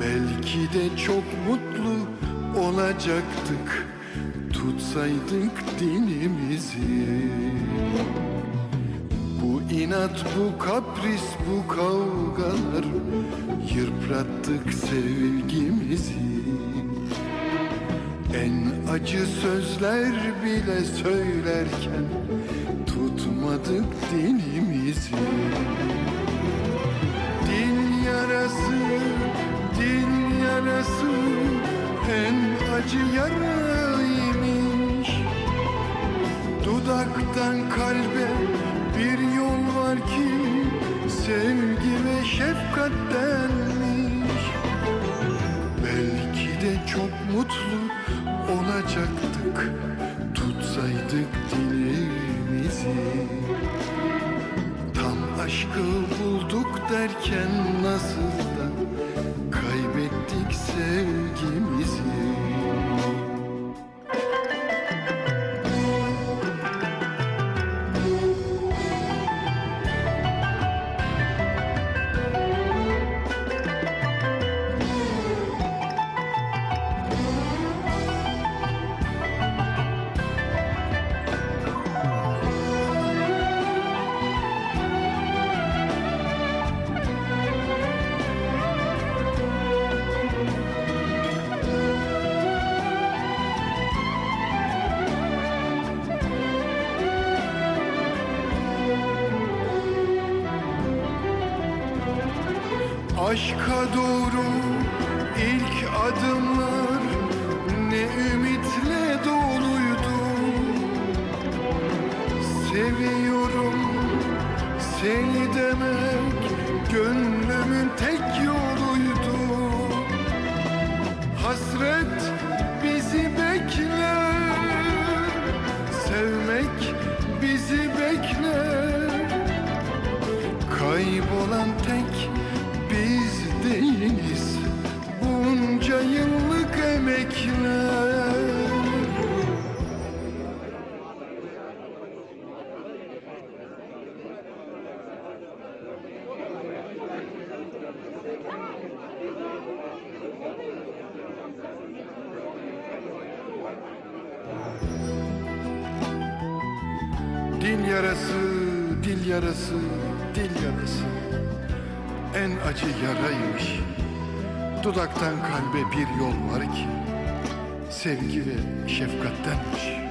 Belki de çok mutlu olacaktık. Tutsaydık dinimizi. Bu inat, bu kapris, bu kavgalar Yıprattık sevgimizi. En acı sözler bile söylerken Tutmadık dilimizi yarası En acı yaraymış Dudaktan kalbe bir yol var ki Sevgi ve şefkattenmiş Belki de çok mutlu olacaktık Tutsaydık dilimizi. Tam aşkı bulduk derken nasıl Aşka doğru ilk adımlar ne ümitle doluydu. Seviyorum seni demek gönlümün tek yoluydu. Hasret bizi bekler Sevmek bizi bekler. Kaybolan tek Dil yarası, dil yarası, dil yarası. En acı yaraymış. Dudaktan kalbe bir yol var ki Sevgi ve şefkattenmiş